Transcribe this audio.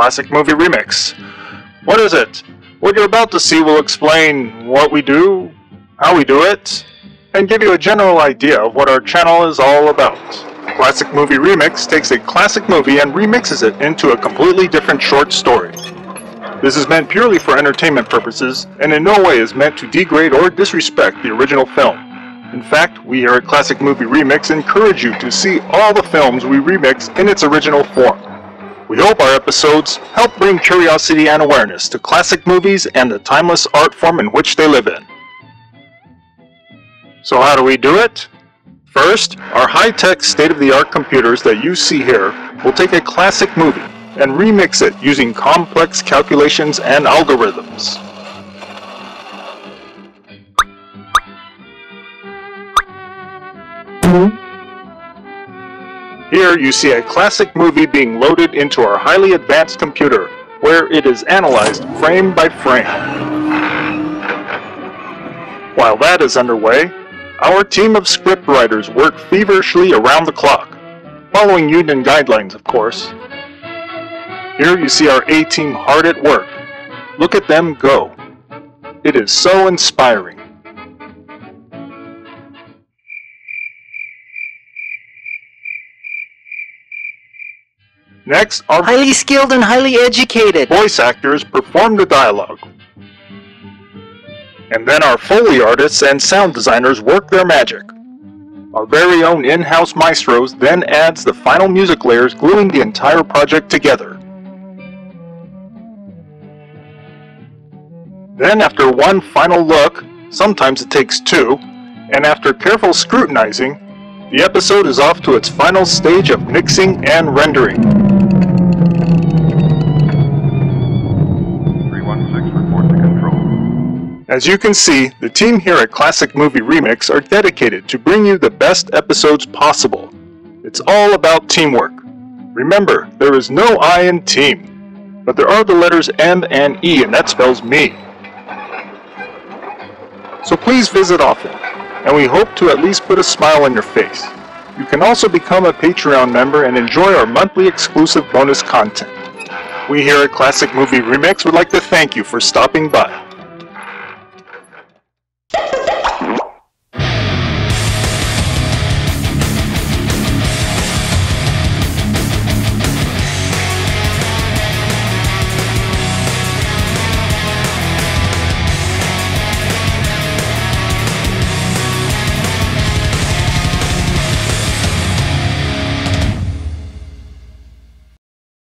Classic Movie Remix. What is it? What you're about to see will explain what we do, how we do it, and give you a general idea of what our channel is all about. Classic Movie Remix takes a classic movie and remixes it into a completely different short story. This is meant purely for entertainment purposes, and in no way is meant to degrade or disrespect the original film. In fact, we here at Classic Movie Remix encourage you to see all the films we remix in its original form. We hope our episodes help bring curiosity and awareness to classic movies and the timeless art form in which they live in. So how do we do it? First, our high-tech state-of-the-art computers that you see here will take a classic movie and remix it using complex calculations and algorithms. Here you see a classic movie being loaded into our highly advanced computer, where it is analyzed frame by frame. While that is underway, our team of scriptwriters work feverishly around the clock, following union guidelines, of course. Here you see our A-team hard at work. Look at them go. It is so inspiring. Next, our Highly skilled and highly educated. voice actors perform the dialogue. And then our Foley artists and sound designers work their magic. Our very own in-house maestros then adds the final music layers gluing the entire project together. Then after one final look, sometimes it takes two, and after careful scrutinizing, the episode is off to its final stage of mixing and rendering. Report to control. As you can see, the team here at Classic Movie Remix are dedicated to bring you the best episodes possible. It's all about teamwork. Remember, there is no I in team, but there are the letters M and E, and that spells me. So please visit often, and we hope to at least put a smile on your face. You can also become a Patreon member and enjoy our monthly exclusive bonus content. We here at Classic Movie Remix would like to thank you for stopping by.